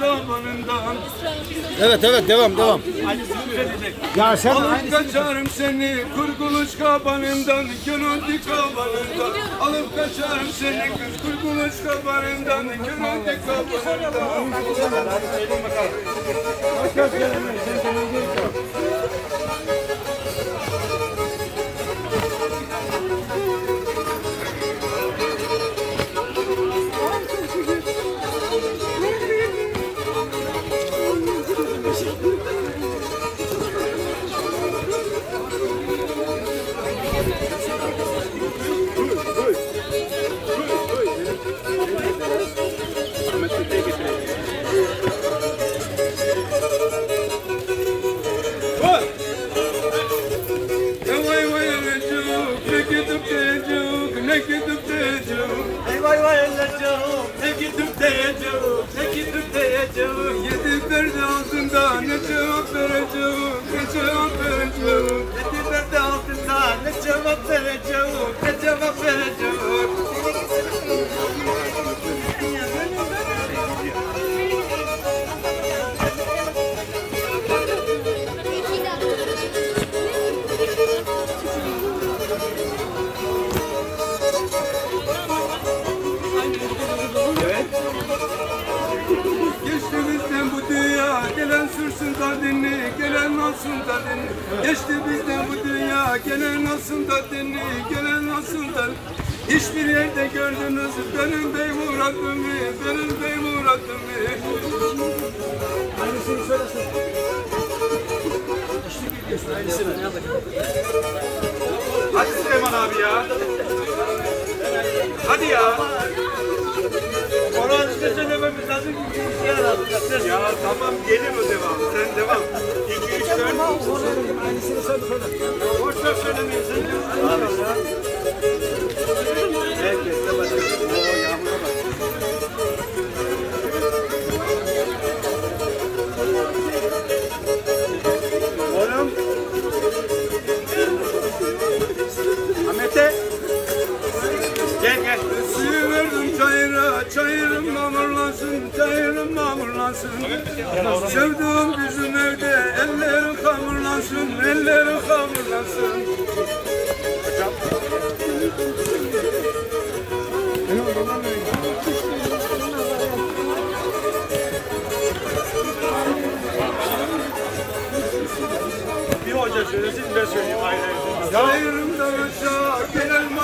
tabanından Evet evet devam devam. Ya sen Alıp kaçarım seni kurguluş kabanından Gönüldü kabanından. Alıp kaçarım seni kurguluş kabanından Gönüldü kabanından Vay vay anacık ne gidip tecuk ne gidip tecuk vay vay ellacığım, ne gidip diyeceğim, ne gidip diyeceğim. Yedi perde altında ne cevap vereceğim ne cevap vereceğim Yedi perde altında ne cevap vereceğim, ne cevap vereceğim. Tadını gelen alsın tadını Geçti bizden bu dünya gelen alsın tadını gelen alsın tadını Hiçbir yerde gördünüz benim bey muradımı benim bey muradımı Hadi Süleyman abi ya. Hadi ya. İşte söylememiz lazım bir şey aradık. Ya tamam gelir o devam. Sen devam. 2, 3, 4. Boş ver söylemeyin. Sen devam. Abi ya. Çayırım mamurlansın, çayırım mamurlansın. Sevduğum bizim evde, ellerim hamurlansın, ellerim hamurlansın. Bir hoca söylesin ben söyleyeyim. Hayır. Çayırımdan aşağı,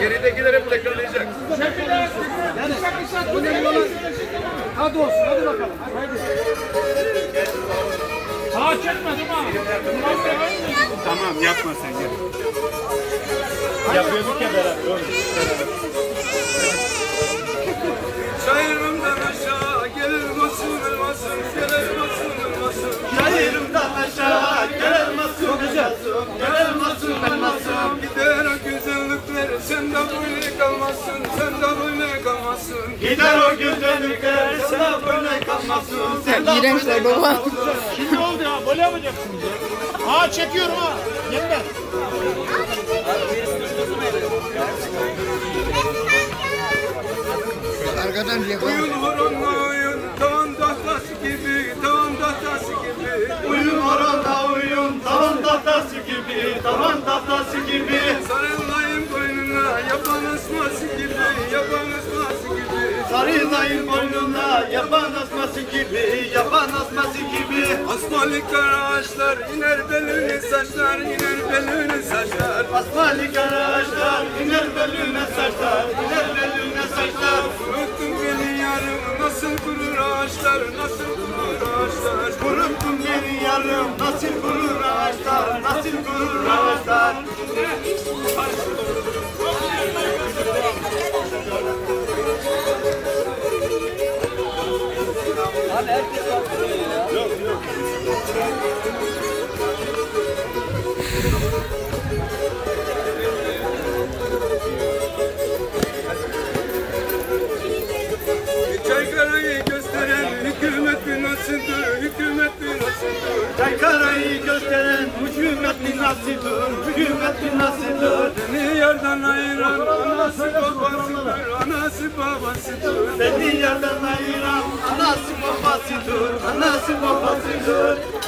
Geridekiler hep tekrarlayacak. hadi olsun hadi bakalım. Hadi. Tamam yapma sen gel. Yapıyorduk ya beraber. Güzellikler, sen de böyle kalmazsın, sen de böyle kalmazsın. Gider o güzellikler sen de böyle kalmasın Sen İğrençler baba. Şimdi oldu ya, böyle yapacaksınız ya. Ha çekiyorum ha. Yeniden. Arkadan diye Oyun horonla oyun, dağın tahtası gibi, dağın tahtası gibi. Uyun oranda uyun tavan tahtası gibi Tavan tahtası gibi Sarılayım boynuna, yaban asması gibi, yaban asması gibi. Sarılayım boynuna yaban asması gibi Yaban asması gibi Asmalık ağaçlar, iner belini saçlar, iner belini saçlar. Asmali ağaçlar iner belüne saçlar iner belüne saçlar Unuttum beni yarım, nasıl kurur ağaçlar, nasıl kurur ağaçlar. Kuruttun beni yarım nasıl kurur ağaçlar Nasıl kurur ağaçlar Çaykara'yı gösteren hükümet binasıdır, hükümet binasıdır. Çaykara'yı gösteren hükümet binasıdır, hükümet binasıdır. Seni yerden ayıran anası babasıdır, anası babasıdır. Seni yerden ayıran anası babasıdır, anası babasıdır.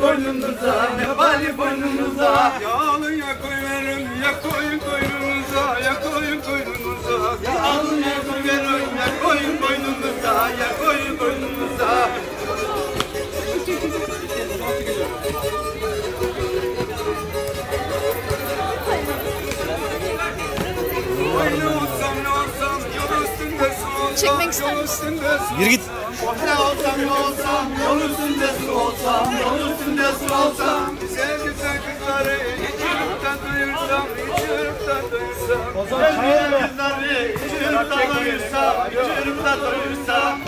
vebali boynumuza, vebali boynumuza. Yağlı ya koyarım ya koyun koynumuza, ya koyun koynumuza. Ya verin Çekmek ister misin? Yürü git. Ne olsam ne olsam, yol üstünde su olsam, yol üstünde su olsam. Güzel kızları de duyursam, de duyursam. Sevgili kızları içirip de doyursam, içirip de doyursam.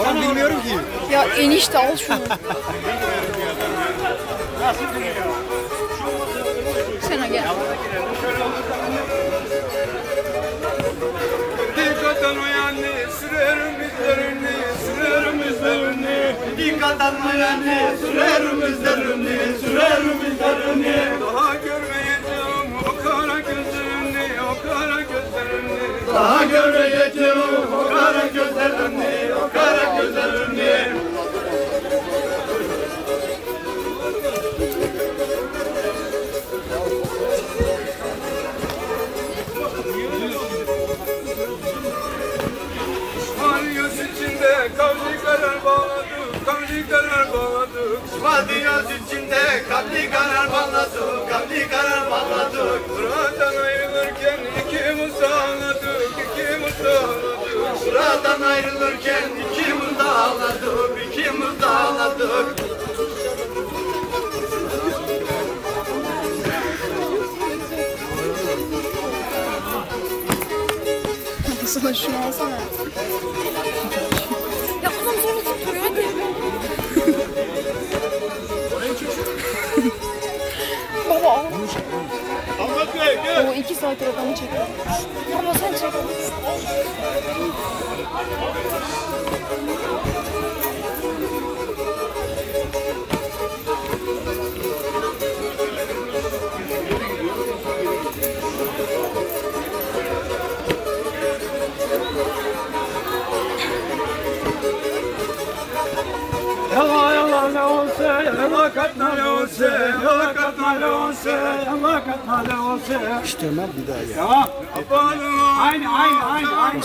Orhan bilmiyorum ki. Ya enişte al şunu. Sana gel. Dikkatten uyandı, sürerim izlerini, sürerim izlerini. Dikkatten uyanı, sürerim izlerini, sürerim izlerini. Daha görmeyeceğim o kara gözlerini, o kara gözlerini. Daha görmeyeceğim Buradan ayrılırken ikimiz ağladık, ikimiz ağladık. Sana şunu alsana. O iki saattir adamı çekiyor. Baba sen çek. İşte Ömer bir daha gel. Aynı aynı aynı aynı.